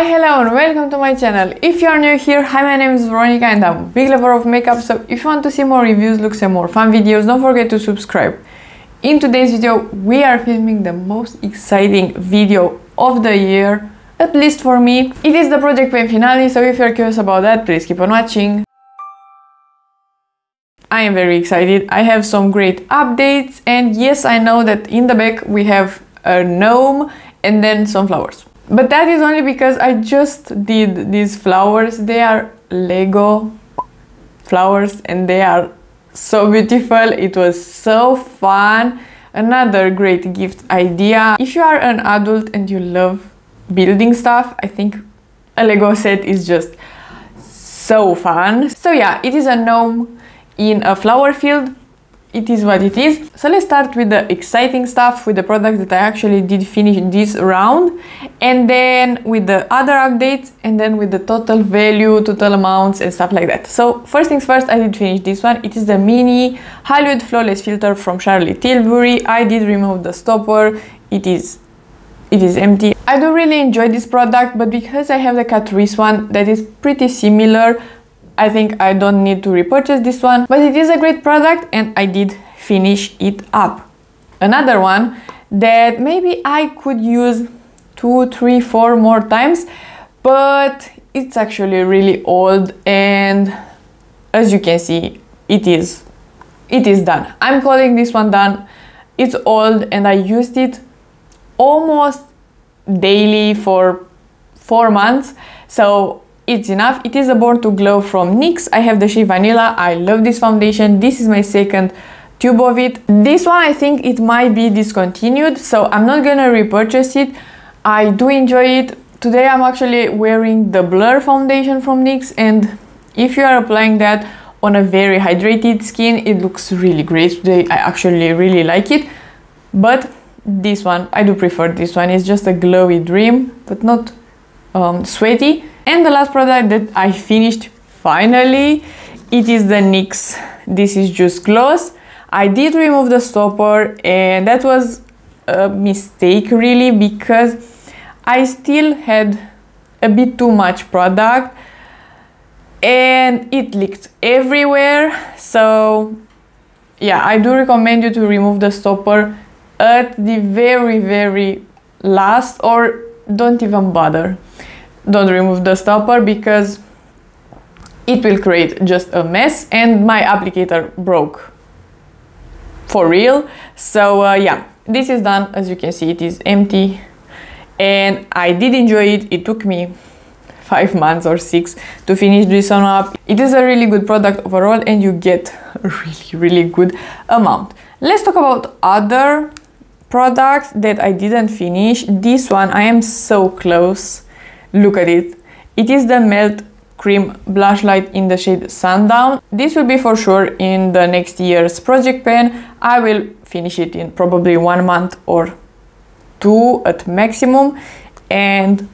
Hi, hello and welcome to my channel. If you are new here, hi my name is Veronica and I'm a big lover of makeup so if you want to see more reviews, looks and more fun videos, don't forget to subscribe. In today's video, we are filming the most exciting video of the year, at least for me. It is the Project Pan finale, so if you're curious about that, please keep on watching. I am very excited. I have some great updates and yes, I know that in the back we have a gnome and then some flowers. But that is only because I just did these flowers. They are Lego flowers and they are so beautiful. It was so fun. Another great gift idea. If you are an adult and you love building stuff, I think a Lego set is just so fun. So yeah, it is a gnome in a flower field it is what it is. So let's start with the exciting stuff, with the product that I actually did finish this round, and then with the other updates, and then with the total value, total amounts, and stuff like that. So first things first, I did finish this one. It is the mini Hollywood Flawless Filter from Charlotte Tilbury. I did remove the stopper. It is it is empty. I do really enjoy this product, but because I have the Catrice one that is pretty similar, I think I don't need to repurchase this one, but it is a great product and I did finish it up. Another one that maybe I could use two, three, four more times, but it's actually really old and as you can see, it is, it is done. I'm calling this one done. It's old and I used it almost daily for four months. So it's enough. It is a Born to Glow from NYX. I have the Shea Vanilla. I love this foundation. This is my second tube of it. This one I think it might be discontinued, so I'm not gonna repurchase it. I do enjoy it. Today I'm actually wearing the Blur foundation from NYX and if you are applying that on a very hydrated skin, it looks really great today. I actually really like it. But this one, I do prefer this one. It's just a glowy dream, but not um, sweaty. And the last product that I finished finally, it is the NYX. This is Juice Gloss. I did remove the stopper and that was a mistake really because I still had a bit too much product and it leaked everywhere. So yeah, I do recommend you to remove the stopper at the very, very last or don't even bother don't remove the stopper because it will create just a mess and my applicator broke. For real. So uh, yeah this is done. As you can see it is empty. And I did enjoy it. It took me five months or six to finish this one up. It is a really good product overall and you get a really really good amount. Let's talk about other products that I didn't finish. This one I am so close Look at it. It is the Melt Cream Blush Light in the shade Sundown. This will be for sure in the next year's project pan. I will finish it in probably one month or two at maximum and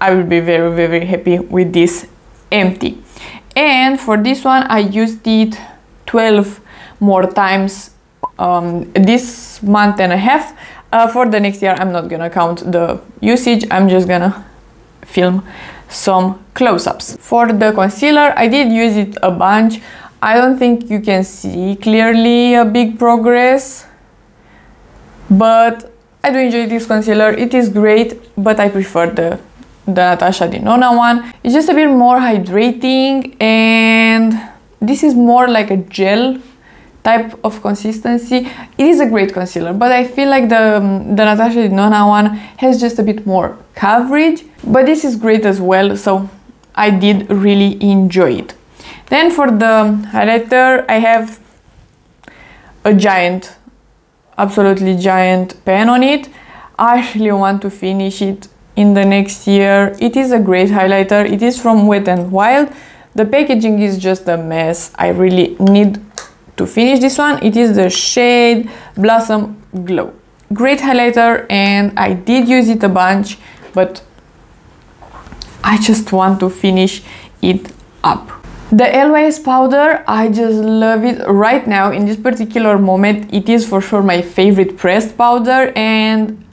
I will be very very happy with this empty. And for this one I used it 12 more times um, this month and a half. Uh, for the next year I'm not gonna count the usage, I'm just gonna film some close-ups. For the concealer, I did use it a bunch. I don't think you can see clearly a big progress, but I do enjoy this concealer. It is great, but I prefer the, the Natasha Denona one. It's just a bit more hydrating and this is more like a gel type of consistency. It is a great concealer, but I feel like the, um, the Natasha Denona one has just a bit more coverage, but this is great as well, so I did really enjoy it. Then for the highlighter, I have a giant, absolutely giant pen on it. I really want to finish it in the next year. It is a great highlighter. It is from Wet n Wild. The packaging is just a mess. I really need to finish this one, it is the shade Blossom Glow. Great highlighter and I did use it a bunch, but I just want to finish it up. The LYS powder, I just love it right now in this particular moment. It is for sure my favorite pressed powder and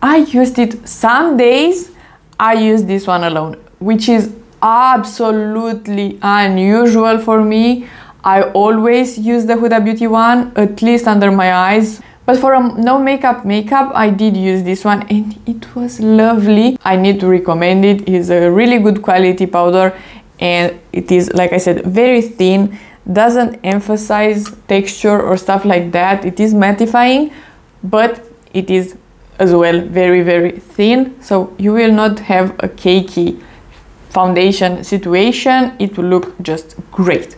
I used it some days I use this one alone, which is absolutely unusual for me. I always use the Huda Beauty one, at least under my eyes. But for a no makeup makeup, I did use this one and it was lovely. I need to recommend it. It's a really good quality powder and it is, like I said, very thin, doesn't emphasize texture or stuff like that. It is mattifying, but it is as well very, very thin. So you will not have a cakey foundation situation. It will look just great.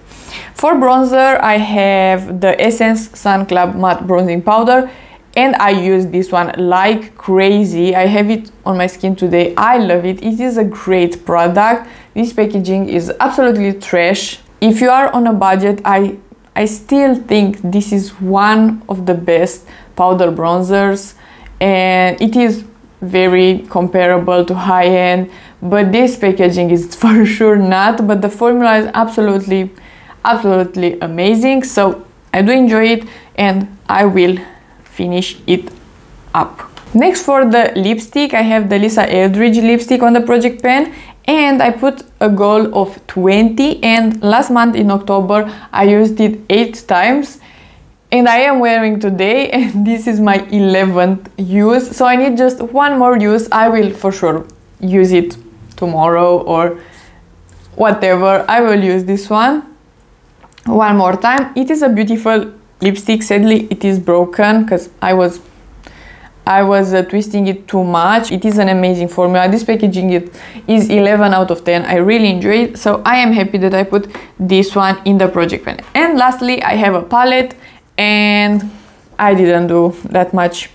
For bronzer, I have the Essence Sun Club Matte Bronzing Powder and I use this one like crazy. I have it on my skin today. I love it. It is a great product. This packaging is absolutely trash. If you are on a budget, I I still think this is one of the best powder bronzers and it is very comparable to high-end but this packaging is for sure not but the formula is absolutely absolutely amazing. So I do enjoy it and I will finish it up. Next for the lipstick I have the Lisa Eldridge lipstick on the project pan and I put a goal of 20 and last month in October I used it 8 times and I am wearing today and this is my 11th use. So I need just one more use. I will for sure use it tomorrow or whatever. I will use this one one more time. It is a beautiful lipstick sadly it is broken because i was i was uh, twisting it too much. It is an amazing formula. This packaging it is 11 out of 10 i really enjoy it. So i am happy that i put this one in the project pan and lastly i have a palette and i didn't do that much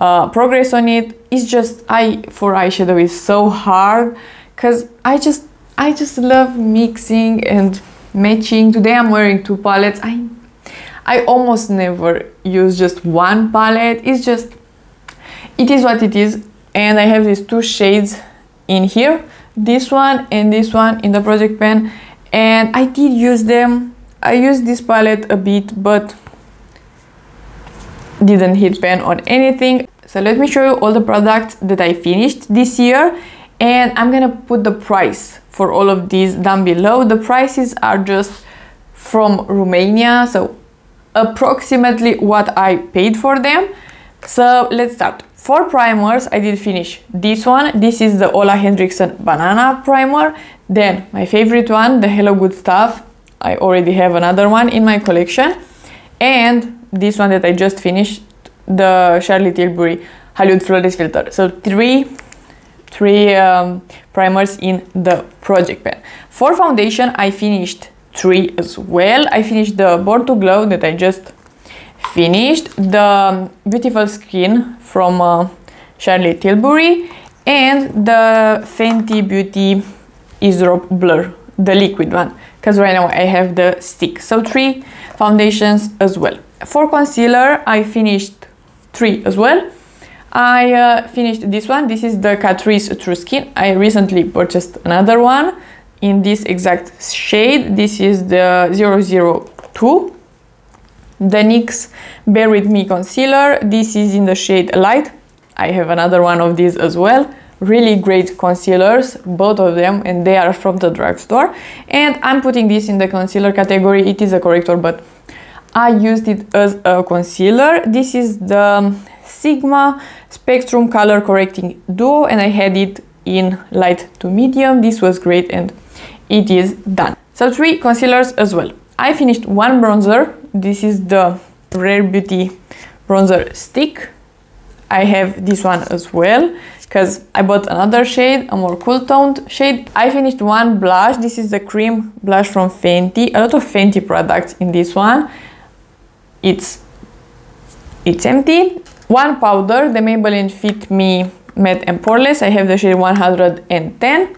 uh, progress on it. It's just i for eyeshadow is so hard because i just i just love mixing and matching. Today I'm wearing two palettes. I I almost never use just one palette. It's just it is what it is. And I have these two shades in here. This one and this one in the project pan. And I did use them. I used this palette a bit, but didn't hit pan on anything. So let me show you all the products that I finished this year and I'm gonna put the price for all of these down below. The prices are just from Romania, so approximately what I paid for them. So let's start. For primers, I did finish this one. This is the Ole Henriksen Banana Primer. Then my favorite one, the Hello Good Stuff. I already have another one in my collection. And this one that I just finished, the Charlotte Tilbury Hollywood Flawless Filter. So three three um, primers in the project pan. For foundation, I finished three as well. I finished the Born to Glow that I just finished, the Beautiful Skin from uh, Charlotte Tilbury, and the Fenty Beauty Eaze Drop Blur, the liquid one, because right now I have the stick. So three foundations as well. For concealer, I finished three as well. I uh, finished this one. This is the Catrice True Skin. I recently purchased another one in this exact shade. This is the 002. The NYX With Me Concealer. This is in the shade Light. I have another one of these as well. Really great concealers, both of them, and they are from the drugstore. And I'm putting this in the concealer category. It is a corrector, but I used it as a concealer. This is the Sigma Spectrum Color Correcting Duo and I had it in light to medium. This was great and it is done. So three concealers as well. I finished one bronzer. This is the Rare Beauty bronzer stick. I have this one as well because I bought another shade, a more cool toned shade. I finished one blush. This is the cream blush from Fenty. A lot of Fenty products in this one. It's it's empty one powder, the Maybelline Fit Me Matte and Poreless. I have the shade 110.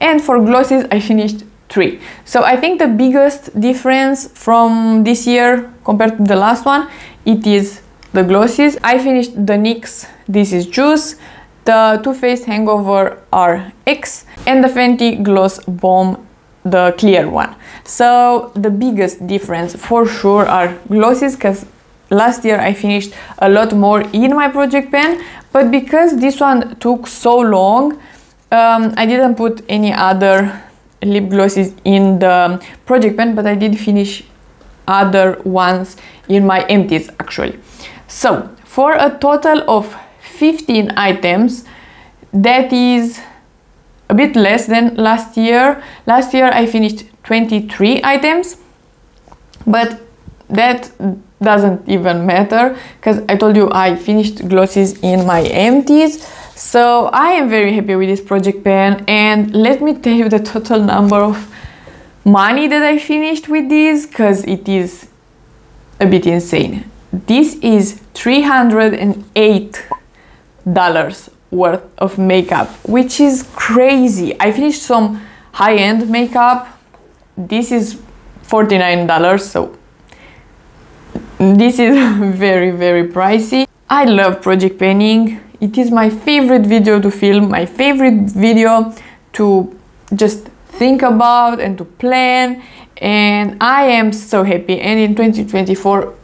And for glosses, I finished three. So I think the biggest difference from this year compared to the last one, it is the glosses. I finished the NYX This is Juice, the Too Faced Hangover RX, and the Fenty Gloss Bomb the clear one. So the biggest difference for sure are glosses because last year I finished a lot more in my project pan but because this one took so long um, I didn't put any other lip glosses in the project pan but I did finish other ones in my empties actually. So for a total of 15 items that is a bit less than last year. Last year I finished 23 items but that doesn't even matter because I told you I finished glosses in my empties so I am very happy with this project pan and let me tell you the total number of money that I finished with this because it is a bit insane. This is $308 worth of makeup, which is crazy. I finished some high-end makeup. This is $49, so this is very, very pricey. I love project panning. It is my favorite video to film, my favorite video to just think about and to plan. And I am so happy. And in 2024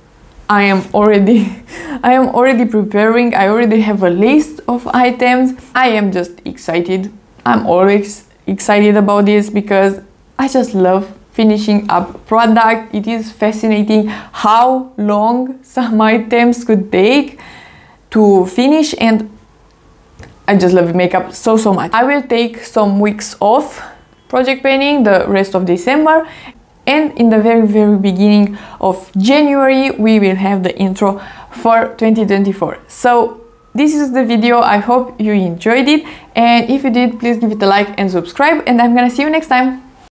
I am already I am already preparing. I already have a list of items. I am just excited. I'm always excited about this because I just love finishing up product it is fascinating how long some items could take to finish and I just love makeup so so much. I will take some weeks off project panning the rest of December and in the very very beginning of January we will have the intro for 2024. So this is the video, I hope you enjoyed it and if you did please give it a like and subscribe and I'm gonna see you next time.